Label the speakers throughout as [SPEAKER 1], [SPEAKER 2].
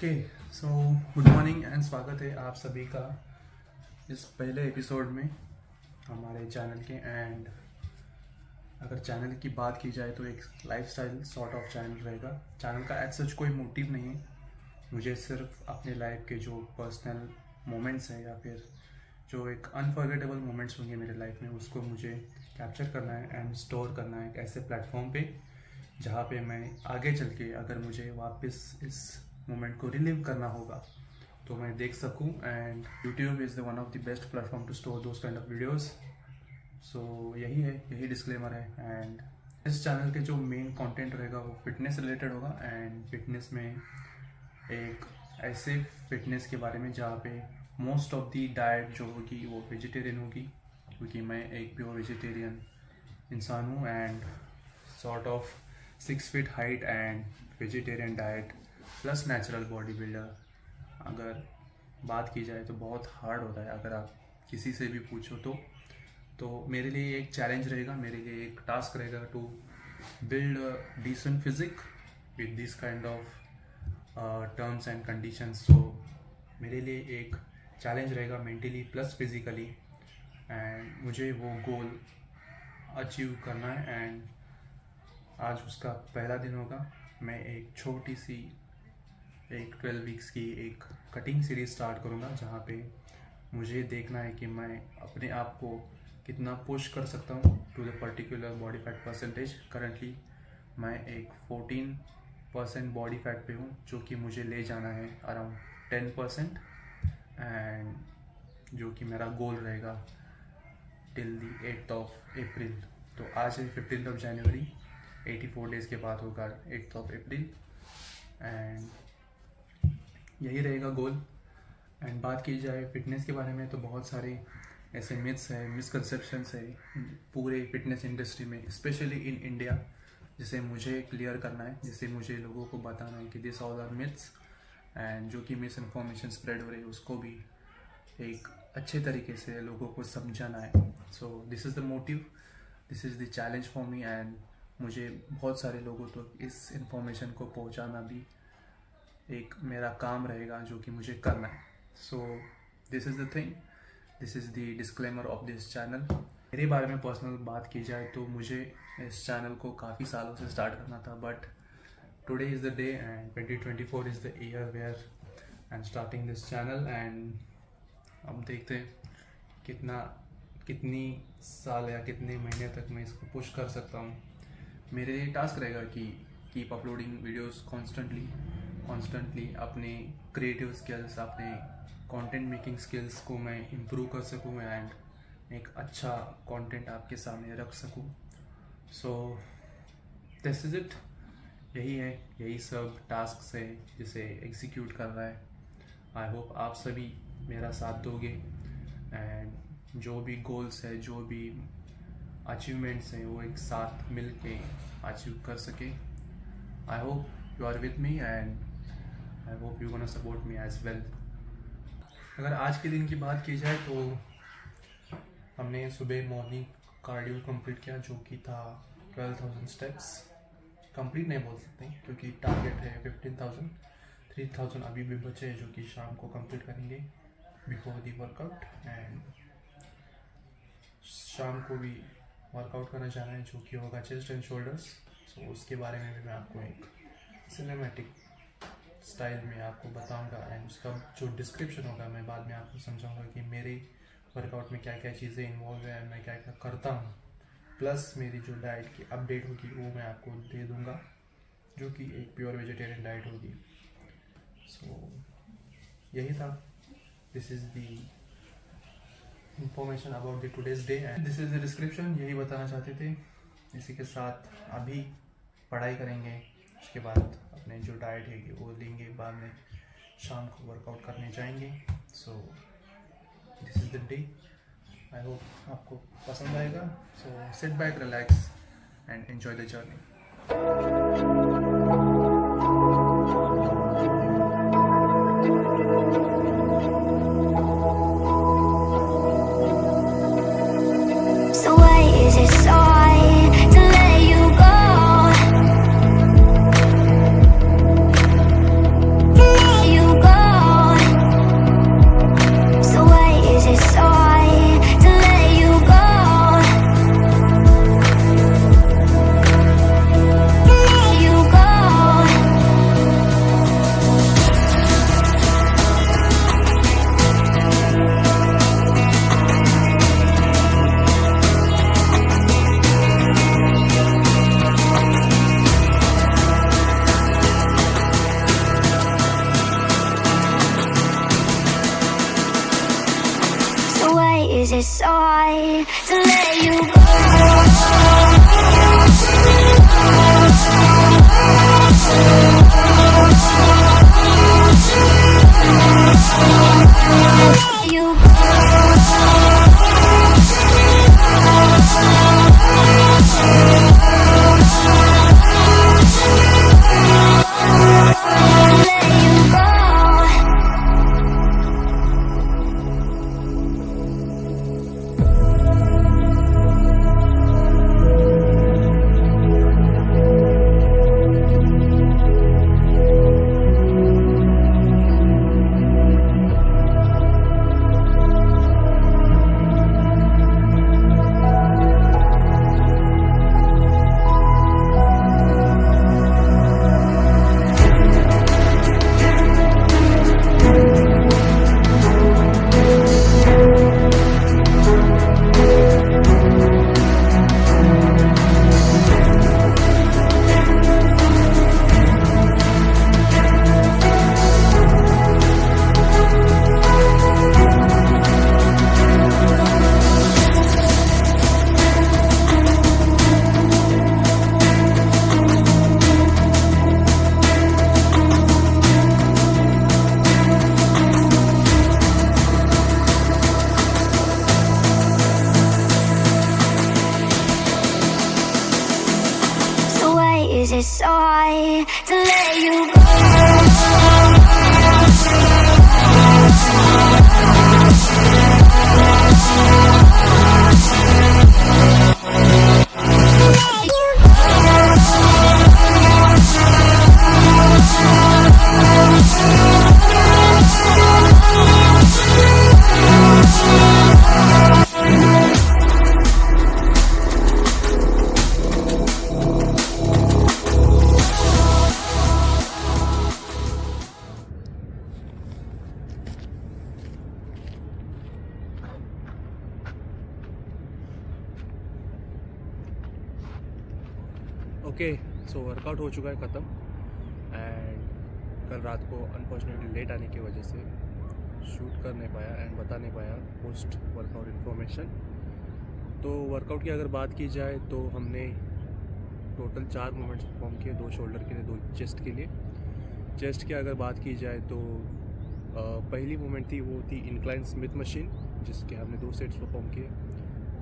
[SPEAKER 1] Okay so good morning and स्वागत है आप सभी का इस पहले एपिसोड में हमारे चैनल के एंड अगर चैनल की बात की जाए तो एक लाइफस्टाइल सॉर्ट ऑफ़ चैनल रहेगा। चैनल का एज सच कोई मोटिव नहीं है। मुझे सिर्फ़ अपने लाइफ के जो पर्सनल मोमेंट्स हैं या फिर जो एक अनफॉरगेटेबल मोमेंट्स होंगे मेरे लाइफ में, उसको मुझे कैप्चर करना है एंड स्टोर करना है एक ऐसे प्लेटफॉर्म पे, जहाँ पे मैं आगे चल के अगर मुझे वापस इस मोमेंट को रिलीव करना होगा। तो मैं देख सकूँ and YouTube is the one of the best platform to store those kind of videos so यही है, यही डिस्क्लेमर है एंड इस चैनल के जो मेन कंटेंट रहेगा वो फिटनेस रिलेटेड होगा एंड फिटनेस में एक ऐसे फिटनेस के बारे में जहाँ पे मोस्ट ऑफ़ दी डाइट जो होगी वो वेजिटेरियन होगी, क्योंकि मैं एक प्योर वेजिटेरियन इंसान हूँ and sort of six feet height and vegetarian diet plus natural body builder अगर बात की जाए तो बहुत हार्ड होता है। अगर आप किसी से भी पूछो तो तो मेरे लिए एक चैलेंज रहेगा, मेरे लिए एक टास्क रहेगा to build decent physique with this kind of terms and conditions so मेरे लिए एक चैलेंज रहेगा मेंटली प्लस फिजिकली एंड मुझे वो गोल अचीव करना है एंड आज उसका पहला दिन होगा। मैं एक छोटी सी एक ट्वेल्व वीक्स की एक कटिंग सीरीज़ स्टार्ट करूँगा, जहाँ पे मुझे देखना है कि मैं अपने आप को कितना पुश कर सकता हूँ to the particular body fat percentage currently मैं एक 14 परसेंट बॉडी फैट पे हूँ, जो कि मुझे ले जाना है अराउंड 10 परसेंट एंड जो कि मेरा गोल रहेगा till the eighth of April तो आज है फिफ्टीन ऑफ़ जनवरी 84 डेज़ के बाद होगा एट्थ ऑफ़ अप्रैल एंड यही रहेगा गोल। एंड बात की जाए फिटनेस के बारे में तो बहुत सारे ऐसे मिथ्स है मिसकनसेप्शंस है पूरे फिटनेस इंडस्ट्री में स्पेशली इन इंडिया जिसे मुझे क्लियर करना है, जिसे मुझे लोगों को बताना है कि this all are myths and जो कि मिस इन्फॉर्मेशन स्प्रेड हो रही है, उसको भी एक अच्छे तरीके से लोगों को समझाना है। So this is the motive this is the challenge for me and मुझे बहुत सारे लोगों तक तो इस इंफॉर्मेशन को पहुंचाना भी एक मेरा काम रहेगा जो कि मुझे करना है। So this is the thing this is the disclaimer of this channel मेरे बारे में पर्सनल बात की जाए तो मुझे इस चैनल को काफ़ी सालों से स्टार्ट करना था but today is the day and 2024 is the year where am starting this channel and अब देखते हैं कितना, कितनी साल या कितने महीने तक मैं इसको पुश कर सकता हूँ। मेरे लिए टास्क रहेगा कि keep uploading videos constantly constantly अपने क्रिएटिव स्किल्स अपने कंटेंट मेकिंग स्किल्स को मैं इम्प्रूव कर सकूँ एंड एक अच्छा कंटेंट आपके सामने रख सकूँ। सो दिस इज़ इट यही है, यही सब टास्क है जिसे एग्जीक्यूट कर रहा है। आई होप आप सभी मेरा साथ दोगे एंड जो भी गोल्स है, जो भी अचीवमेंट्स हैं, वो एक साथ मिल के अचीव कर सके। I hope you are with me and I hope you gonna support me as well अगर आज के दिन की बात की जाए तो हमने सुबह मॉर्निंग कार्डियो कंप्लीट किया, जो कि था ट्वेल्व थाउज़ेंड स्टेप्स कंप्लीट नहीं बोल सकते, क्योंकि टारगेट है फिफ्टीन थाउज़ेंड थ्री थाउज़ेंड अभी भी बचे हैं, जो कि शाम को कंप्लीट करेंगे बिफोर दी वर्कआउट एंड शाम को भी वर्कआउट करना चाह रहे हैं, जो कि होगा चेस्ट एंड शोल्डर्स सो उसके बारे में भी मैं आपको एक सिनेमेटिक स्टाइल में आपको बताऊँगा एंड उसका जो डिस्क्रिप्शन होगा मैं बाद में आपको समझाऊँगा कि मेरे वर्कआउट में क्या क्या चीज़ें इन्वॉल्व है मैं क्या क्या करता हूँ। प्लस मेरी जो डाइट की अपडेट होगी वो मैं आपको दे दूँगा जो कि एक प्योर वेजिटेरियन डाइट होगी। सो so, यही था। This is the information about the today's day and this is the description यही बताना चाहते थे। इसी के साथ अभी पढ़ाई करेंगे उसके बाद अपने जो डाइट है वो लेंगे, बाद में शाम को वर्कआउट करने जाएँगे। So this is the day I hope आपको पसंद आएगा। So sit back relax and enjoy the journey okay so workout हो चुका है ख़त्म एंड कल रात को अनफॉर्चुनेटली लेट आने की वजह से शूट कर नहीं पाया एंड बता नहीं पाया पोस्ट वर्कआउट इन्फॉर्मेशन तो वर्कआउट की अगर बात की जाए तो हमने टोटल चार मूवमेंट्स परफॉर्म किए, दो शोल्डर के लिए, दो चेस्ट के लिए. चेस्ट की अगर बात की जाए तो पहली मूवमेंट थी, वो थी इंक्लाइन स्मिथ मशीन जिसके हमने दो सेट्स परफॉर्म किए.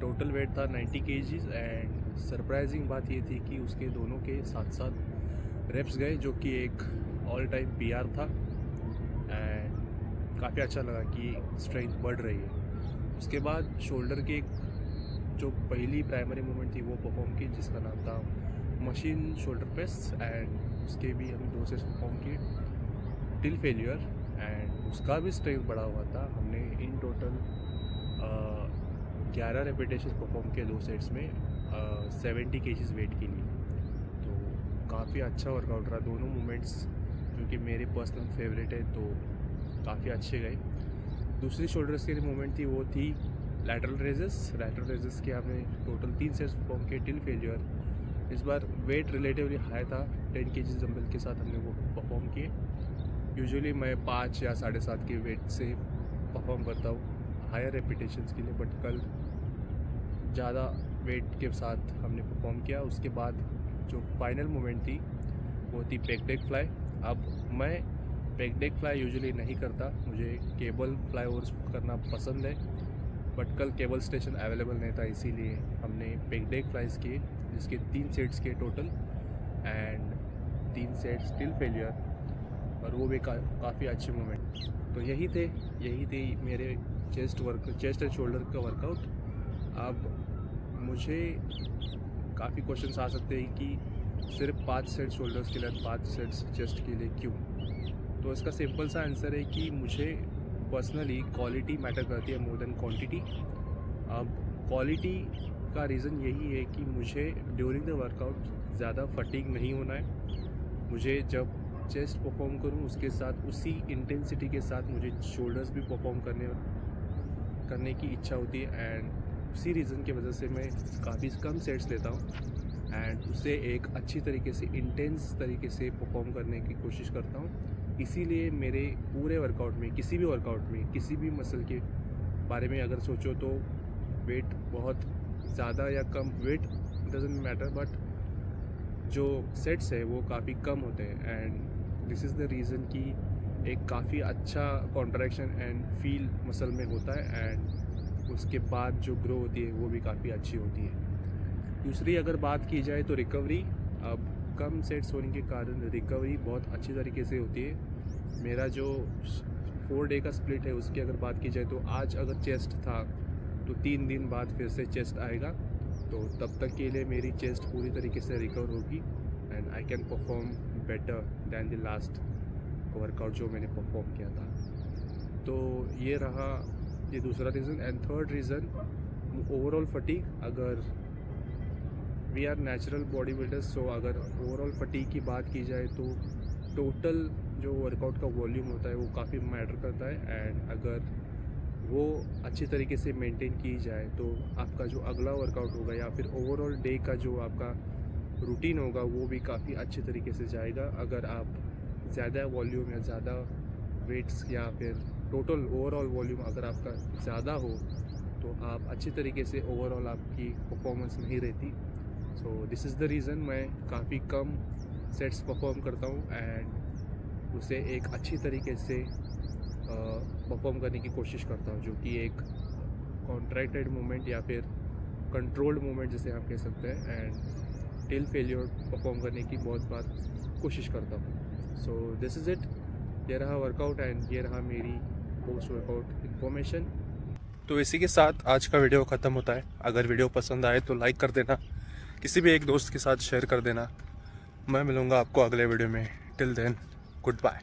[SPEAKER 1] टोटल वेट था 90 के एंड सरप्राइजिंग बात ये थी कि उसके दोनों के साथ साथ रेप्स गए, जो कि एक ऑल टाइम पीआर था। एंड काफ़ी अच्छा लगा कि स्ट्रेंथ बढ़ रही है। उसके बाद शोल्डर की एक, जो पहली प्राइमरी मूवमेंट थी, वो परफॉर्म की, जिसका नाम था मशीन शोल्डर प्रेस एंड उसके भी हमने दो सेट्स परफॉर्म किए। टिल फेलियर एंड उसका भी स्ट्रेंथ बढ़ा हुआ था। हमने इन टोटल ग्यारह रेपिटेशन परफॉर्म किए दो सेट्स में। सेवेंटी के वेट के लिए। तो काफ़ी अच्छा वर्कआउट रहा। दोनों मूवमेंट्स जो कि मेरे पर्सनल फेवरेट है तो काफ़ी अच्छे गए। दूसरी शोल्डर्स की मूवमेंट थी, वो थी लैटरल रेजेस लैटरल रेजेस के हमने टोटल तीन सेट्स परफॉर्म किए टिल फेलियर इस बार वेट रिलेटिवली हाई था। टेन के जी जम्बल के साथ हमने वो परफॉर्म किए। यूजुअली मैं पाँच या साढ़े सात के वेट से परफॉर्म करता हूँ। हायर रेपिटेशंस के लिए बट कल ज़्यादा वेट के साथ हमने परफॉर्म किया। उसके बाद जो फाइनल मोमेंट थी वो थी पेक डेक फ्लाई अब मैं पेक डेक फ्लाई यूजुअली नहीं करता। मुझे केबल फ्लाई ओवर्स करना पसंद है बट कल केबल स्टेशन अवेलेबल नहीं था इसीलिए हमने पेक डेक फ्लाइज किए जिसके तीन सेट्स किए टोटल एंड तीन सेट्स स्टिल फेलियर और वो भी का, काफ़ी अच्छे मोमेंट तो यही थे यही थे मेरे chest work chest and shoulder का वर्कआउट अब मुझे काफ़ी क्वेश्चंस आ सकते हैं कि सिर्फ़ पाँच सेट शोल्डर्स के लिए पाँच सेट्स चेस्ट के लिए क्यों? तो इसका सिंपल सा आंसर है कि मुझे पर्सनली क्वालिटी मैटर करती है मोर देन क्वांटिटी अब क्वालिटी का रीज़न यही है कि मुझे ड्यूरिंग द वर्कआउट ज़्यादा फटीग नहीं होना है। मुझे जब चेस्ट परफॉर्म करूँ, उसके साथ, उसी इंटेंसिटी के साथ मुझे शोल्डर्स भी परफॉर्म करने करने की इच्छा होती है एंड उसी रीज़न की वजह से मैं काफ़ी कम सेट्स लेता हूँ एंड उसे एक अच्छी तरीके से इंटेंस तरीके से परफॉर्म करने की कोशिश करता हूँ। इसीलिए मेरे पूरे वर्कआउट में, किसी भी वर्कआउट में, किसी भी मसल के बारे में अगर सोचो तो वेट बहुत ज़्यादा या कम वेट डजेंट मैटर बट जो सेट्स है वो काफ़ी कम होते हैं and this is the reason कि एक काफ़ी अच्छा कॉन्ट्रैक्शन एंड फील मसल में होता है एंड उसके बाद जो ग्रो होती है, वो भी काफ़ी अच्छी होती है। दूसरी अगर बात की जाए तो रिकवरी अब कम सेट्स होने के कारण रिकवरी बहुत अच्छी तरीके से होती है। मेरा जो फोर डे का स्प्लिट है, उसकी अगर बात की जाए तो आज अगर चेस्ट था तो तीन दिन बाद फिर से चेस्ट आएगा। तो तब तक के लिए मेरी चेस्ट पूरी तरीके से रिकवर होगी and I can perform better than the last workout जो मैंने परफॉर्म किया था। तो ये रहा ये दूसरा reason and third reason overall fatigue अगर we are natural body builders so अगर ओवरऑल फटीक की बात की जाए तो टोटल जो वर्कआउट का वॉल्यूम होता है वो काफ़ी मैटर करता है एंड अगर वो अच्छी तरीके से मेंटेन की जाए तो आपका जो अगला वर्कआउट होगा या फिर ओवरऑल डे का जो आपका रूटीन होगा वो भी काफ़ी अच्छे तरीके से जाएगा। अगर आप ज़्यादा वॉल्यूम या ज़्यादा वेट्स या फिर टोटल ओवरऑल वॉल्यूम अगर आपका ज़्यादा हो तो आप अच्छी तरीके से ओवरऑल आपकी परफॉर्मेंस नहीं रहती। So this is the reason मैं काफ़ी कम सेट्स परफॉर्म करता हूँ एंड उसे एक अच्छी तरीके से परफॉर्म करने की कोशिश करता हूँ, जो कि एक कॉन्ट्रैक्टेड मोमेंट या फिर कंट्रोल्ड मोमेंट जिसे आप कह सकते हैं एंड टिल फेलियर परफॉर्म करने की बहुत बार कोशिश करता हूँ। सो दिस इज़ इट ये रहा वर्कआउट एंड ये रहा मेरी पोस्ट वर्कआउट इन्फॉर्मेशन तो इसी के साथ आज का वीडियो ख़त्म होता है। अगर वीडियो पसंद आए तो लाइक कर देना। किसी भी एक दोस्त के साथ शेयर कर देना। मैं मिलूँगा आपको अगले वीडियो में। Till then good bye